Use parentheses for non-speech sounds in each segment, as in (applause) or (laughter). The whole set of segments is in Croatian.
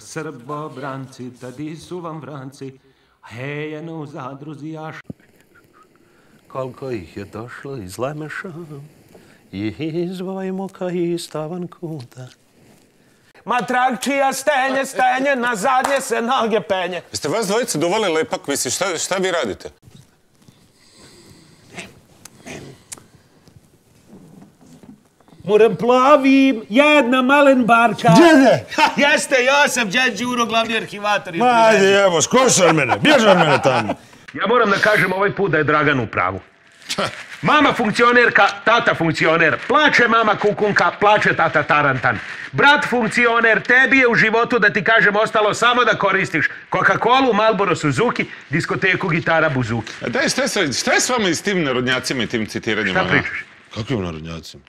Srbo branci, tadi su vam vranci, hejeno u zadruzi jaš. Koliko ih je došlo iz Lemeša, i izvojimo ka istavan kuta. Ma trakčija stenje, stenje, na zadnje se noge penje. Jeste vas dvojice duvali lepak, misli, šta, šta vi radite? Moram plavim, jedna malen barka. Djede! Ha, jeste, ja sam džed Đuro, glavni arhivator. Ma, ajde, evo, skoči od mene, bježi od mene tamo. Ja moram da kažem ovaj put da je Dragan u pravu. Mama funkcionerka, tata funkcioner. Plače mama kukunka, plače tata tarantan. Brat funkcioner, tebi je u životu da ti kažem ostalo samo da koristiš Coca-Colu, Marlboro Suzuki, diskoteku, gitara, buzuki. A daj, šta je, sa- šta je s vama i s tim narodnjacima i tim citiranjima? Šta pričaš? Kakvim narodnjacima?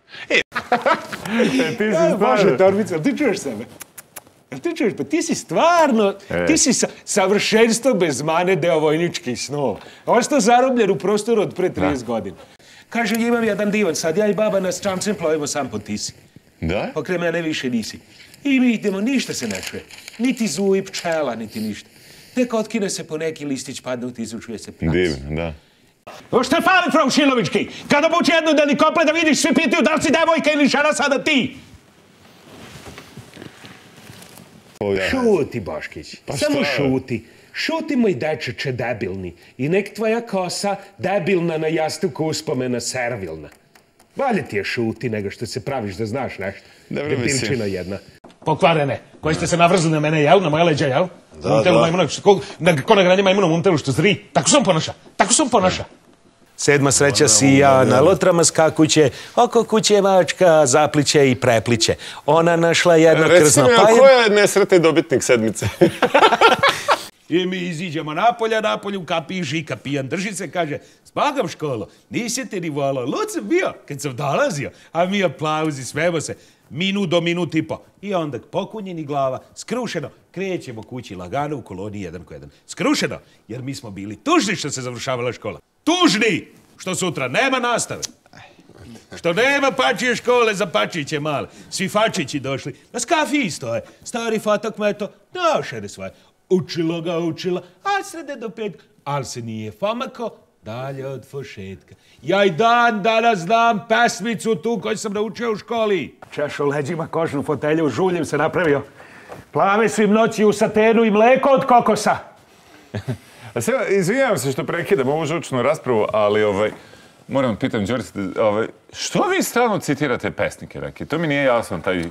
Ja, Bože, Torbica, ti čuješ sebe? Jel ti čuješ? Pa ti si stvarno, ti si sa, savršenstvo bez mane deo vojničkih snova. Ostao zarobljen u prostoru od pre 30 godina. Kaže, imam jedan divan, sad ja i baba nas čamcem plovimo sam po tisi. Da? Pokraj mene više nisi. I mi idemo, ništa se ne čuje. Niti zuji pčela, niti ništa. Tek otkine se po neki listić padnut, izučuje se plac. Divno, da. O šta fali, frau Šilovički? Kada buće jednu delikople da vidiš, svi pitaju da li si devojka ili žena sada ti. Šuti, Boškić. Samo šta? šuti. Šuti, moj dečeče debilni. I nek tvoja kosa debilna na jastuku uspomena servilna. Bolje ti je šuti nego što se praviš da znaš nešto. Dobro, mislim. Debilčina jedna. Pokvarene, koji ste se navrzu na mene, jel? Na moje leđa, jel? Da, da. majmuna, što, ko, na, ko nagranje majmuna u mom telu što zri. Tako sam ponaša, tako sam ponaša. Sedma sreća sija, na lotrama skakuće, oko kuće mačka, zapliće i prepliće. Ona našla jedno Recimo krzno mi, a ko je nesretni dobitnik sedmice? (laughs) I mi iziđemo napolja, napolju kapi žika pijan, drži se, kaže, spagam školo, nisi te ni volao, lud sam bio kad sam dolazio, a mi aplauzi, smemo se, minut do minut i po. I onda pokunjeni glava, skrušeno, krećemo kući lagano u koloni jedan ko jedan. Skrušeno, jer mi smo bili tužni što se završavala škola. Tužni! Što sutra nema nastave. Što nema pačije škole za pačiće male. Svi fačići došli. Na skafiji stoje. Stari fatak meto, došere svoje. Učilo ga, učila, a srede do pet. Al se nije famako, dalje od fošetka. Ja i dan danas znam pesmicu tu koju sam naučio u školi. Češ u leđima kožnu fotelju, žuljem se napravio. Plave svim noći u satenu i mleko od kokosa. A sve, izvinjavam se što prekidam ovu žučnu raspravu, ali ovaj, moram pitam, Đorđe, ovaj, što vi stalno citirate pesnike neki? To mi nije jasno, taj...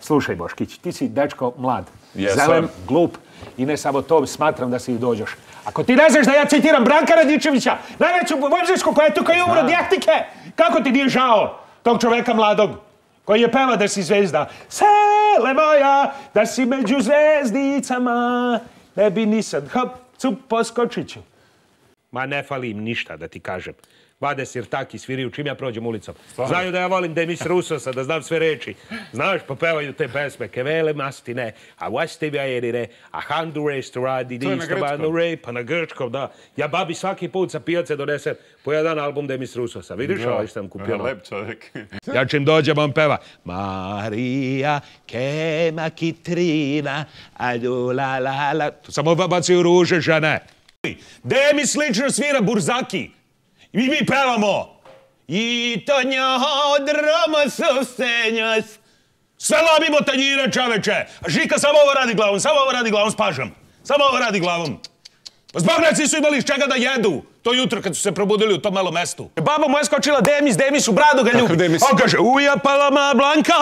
Slušaj, Boškić, ti si dečko mlad, Jesam. zelen, glup i ne samo to, smatram da si i dođeš. Ako ti ne znaš da ja citiram Branka Radičevića, najveću vojvođansku poetu koji je umro dijaktike, kako ti nije žao tog čoveka mladog koji je peva da si zvezda. Sele moja, da si među zvezdicama, ne bi ni sad, hop, cup, poskočit ću. Ma ne fali im ništa, da ti kažem. Vade sirtaki, sviraju čim ja prođem ulicom. Znaju da ja volim Demis Rusosa, da znam sve reči. Znaš, popevaju te pesme. Kevele mastine, a vaste vjerire, a handu radi, To disto banu rej, pa na grčkom, da. Ja babi svaki put sa pijace donesem po jedan album Demis Rusosa. Vidiš ovaj što sam kupio? Lep čovjek. (laughs) Ja čim dođem, on peva Marija, kema kitrina, adu la la la. Samo bacaju ruže, žene. Gde mi slično svira Burzaki? I mi pevamo. I to drama sosenjas. Sve lomimo tanjire, čoveče. A Žika samo ovo radi glavom, samo ovo radi glavom, spažam. Samo ovo radi glavom. Pa zbog su imali iz čega da jedu. To jutro kad su se probudili u tom malom mestu. Baba moja skočila Demis, Demis u bradu ga ljubi. Demis? On kaže, uja palama blanka,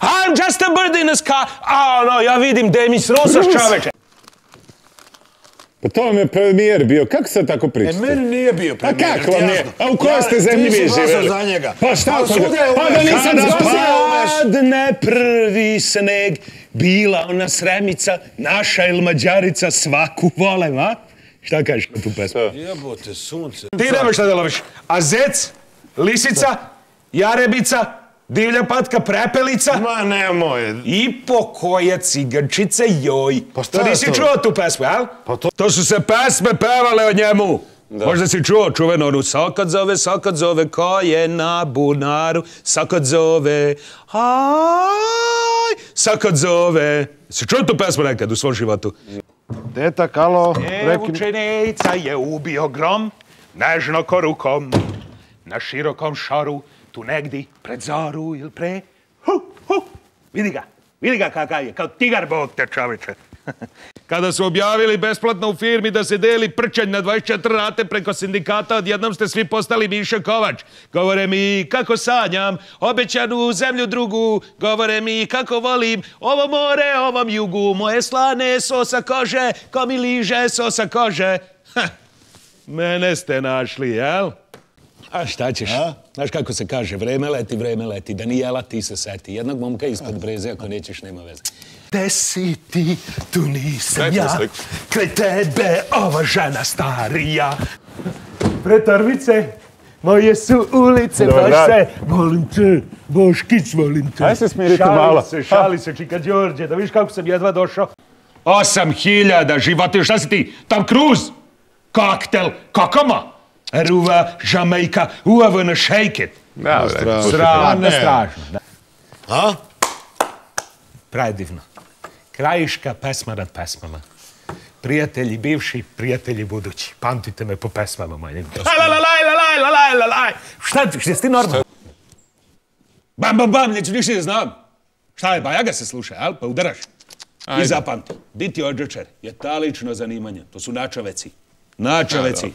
I'm just a bird in the sky. A ono, ja vidim Demis Rosas čoveče. Pa to vam je premijer bio, kako sad tako E, pričate? meni nije bio A premijer. kako vam nije? A u kojoj ste zemlji vi živjeli? za njega. Pa šta Pa je Pa da nisam je. Padne prvi sneg, bila ona sremica, naša ili mađarica, svaku volem, a? Šta kažeš na tu pesmu? Jebote, sunce. Ti nemaš šta da loviš. A zec, lisica, jarebica, divlja patka, prepelica Ma nemoj. i pokoja cigančice joj. Pa šta to nisi čuo tu pesmu, jel? Pa to- To su se pesme pevale o njemu. Možda si čuo čuvenu onu Sokad zove, sokad zove, ko je na bunaru, sokad zove. A Sad kad zove... Si čuo tu pesmu nekad u svom životu? Deta, kalo, prekin... Učenica je ubio grom, nežno ko rukom, na širokom šaru, tu negdje pred zoru ili pre... Hu, hu, vidi ga, vidi ga kakav je, kao tigar bog te čoveče. (laughs) Kada su objavili besplatno u firmi da se deli prčanj na 24 rate preko sindikata, odjednom ste svi postali Mišo Kovač. Govore mi kako sanjam, obećanu zemlju drugu, govore mi kako volim ovo more, ovom jugu, moje slane sosa kože, ko mi liže sosa kože. (laughs) Mene ste našli, jel? A šta ćeš? Znaš kako se kaže, vreme leti, vreme leti, da ni jela ti se seti. Jednog momka ispod breze, ako nećeš, nema veze. Gde si ti, tu nisam ja, kraj tebe ova žena starija. Pretorvice, moje su ulice, Dobar baš se, volim te, Boškić, volim te. Ajde se smirite šali malo. se, šali se, čika Đorđe, da vidiš kako sam jedva došao. Osam hiljada životinja, šta si ti, Tom Cruise? Koktel, kokoma? Aruba, Jamaica, uavana, shake it. Da, strašno. Strašno, strašno. Da. A? Predivno. Krajiška pesma nad pesmama. Prijatelji bivši, prijatelji budući. Pamtite me po pesmama mojim. Laj, laj, laj, laj, laj, laj, Šta ti, šta ti normalno? Bam, bam, bam, neću ništa da znam. Šta je, bajaga se sluša, al? Pa udaraš. I zapamti, biti ođečer je talično zanimanje. To su načaveci. Načeleci.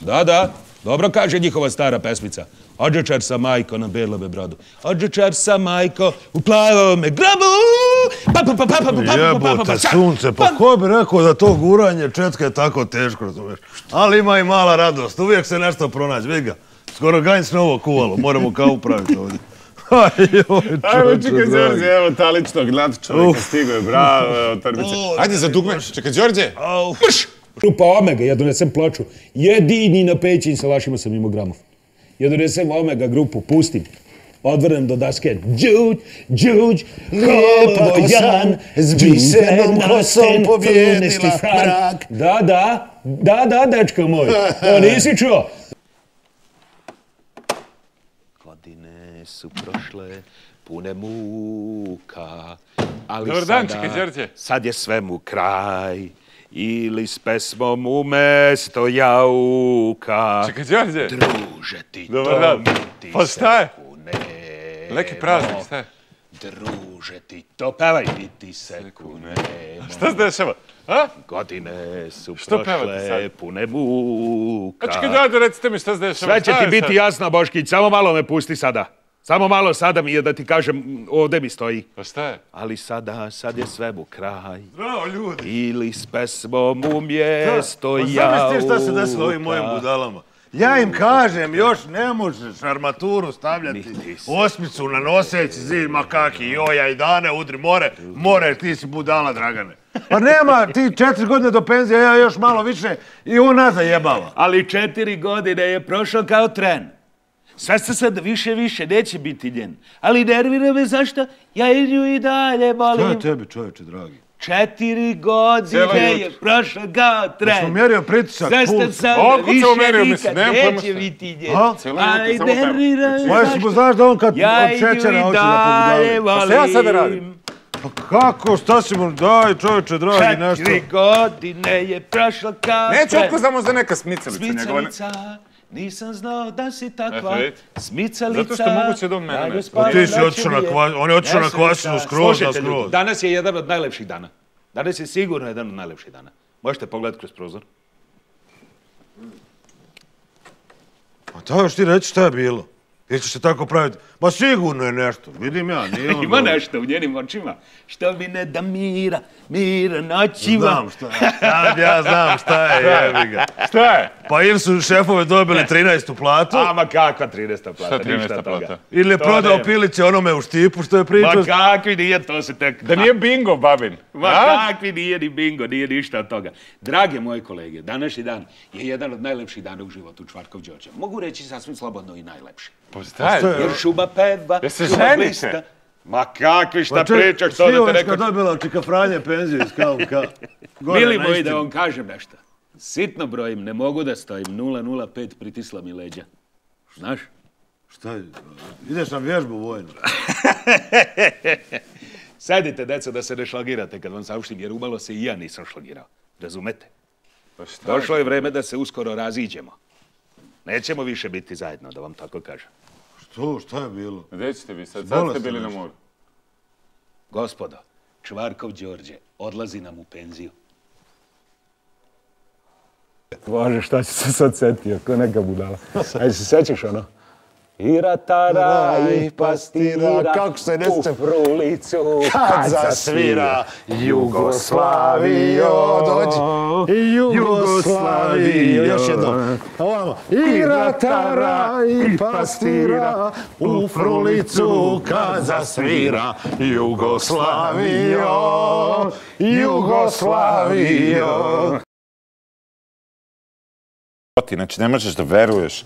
Da, da. Dobro kaže njihova stara pesmica. Ođečar sa majko na belove brodu. Ođečar sa majko u plavome grabu. Jebote, sunce, pa ko bi rekao da to guranje četka je tako teško, razumiješ? Ali ima i mala radost, uvijek se nešto pronađe, vidi ga. Skoro ganj s novo kuvalo, moramo kao upraviti ovdje. Ajmo, čekaj, Đorđe, evo taličnog nad čovjeka stigo je, bravo, evo, torbice. Ajde za dugme, čekaj, Đorđe, mrš! Šupa Omega, ja donesem ploču. Jedini na pećin sa vašima sam imao gramofon. Ja donesem Omega grupu, pustim. Odvrnem do daske. Đuđ, đuđ, lijepo Jan, s bisernom kosom pobijedila brak. Da, da, da, da, dečko moj. To nisi čuo? Godine su prošle, pune muka, ali Dobar dan, sada, čekaj, Đorđe. sad je svemu kraj. Ili s pesmom umesto jauka. Čekaj, Đorđe. Druže ti Dobar dan. ti Pa šta je? Neki praznik, šta je? Druže ti to pevaj mi ti seku nemo. Šta se dešava? A? Godine su Što prošle, pune muka. A čekaj, dajte, recite mi šta se dešava. Sve će ti biti jasno, Boškić, samo malo me pusti sada. Samo malo sada mi je da ti kažem, ovdje mi stoji. Pa šta je? Ali sada, sad je svemu kraj. Bravo, ljudi. Ili s pesmom u mjesto Pa jauka. zamisli šta se desilo ovim mojim budalama. Ja im kažem, još ne možeš armaturu stavljati, osmicu na noseći zid, ma kaki, joja i dane, udri more, more, ti si budala, Dragane. Pa nema, ti četiri godine do penzije, ja još malo više i ona zajebava. Ali četiri godine je prošao kao tren. Sve se sad više više neće biti njen. Ali nervira me zašto ja nju i dalje To volim. je tebi, čovječe, dragi. Četiri godine je prošao kao tren. Smo mjerio pritisak, puls. sad Otkud više sam mjerio, nikad mislim, nemam pojma neće šta. biti njen. Ali samo nervira me Pa zašto znaš da on kad ja od šećera hoće da pobudali? Pa šta ja sada radim? Pa kako, šta si mu, daj čovječe, dragi, nešto. Četiri godine je prošlo kao Neću tren. otko znamo za neka smicalica njegova. Smicalica, nisam znao da si takva. Vidite. Smicalica. Zato što moguće da on mene ne- Pa ti si otišao na on je otišao na kvasinu skroz na skroz. Danas je jedan od najlepših dana. Danas je sigurno jedan od najlepših dana. Možete pogledati kroz prozor. Pa to još ti reći šta je bilo. Jer ćeš se tako praviti. Ma sigurno je nešto, vidim ja, (laughs) nije on Ima nešto u njenim očima. Što mi ne da mira, mira noćima. Znam šta je. Ja, ja znam šta je, (laughs) jebi ga. Šta je? Pa ili su šefovi dobili 13. platu, Ama kakva 13. plata, Šta 13. ništa toga. plata? ili je To prodao piliće onome u štipu što je Ma pričao. kakvi nije, to se tek... Da nije bingo, babin. Ma A? kakvi nije ni bingo, nije ništa od toga. Drage moje kolege, današnji dan je jedan od najlepših dana u životu Čvarkov Đorđa. Mogu reći sasvim slobodno i najlepši. Pa je? Jer šuba peva, šuba blista. Ma kakvi šta pričaš, to da te rekao. dobila čika Franje penziju iz. (laughs) Gore Mili moji, da vam kažem nešto. Sitno brojim, ne mogu da stojim, 005 pritisla mi leđa. Znaš? Šta je? Ideš na vježbu vojnu. (laughs) Sedite, deco, da se ne šlagirate kad vam saopštim, jer umalo se i ja nisam šlagirao. Razumete? Pa šta? Došlo je vreme da se uskoro raziđemo. Nećemo više biti zajedno, da vam tako kažem. Što, šta je bilo? Gdje ćete vi sad? Sad ste bili na moru. Gospodo, Čvarkov Đorđe odlazi nam u penziju. Bože, šta si se sad setio, ko neka budala. Ajde, se sećaš ono? I ratara i pastira, kako se ne sjećam. frulicu, Kad zasvira Jugoslavio, dođi. Jugoslavio, još jednom. Ovamo. I ratara i pastira u frulicu kad zasvira Jugoslavio, Jugoslavio. Ti, znači ne možeš da veruješ.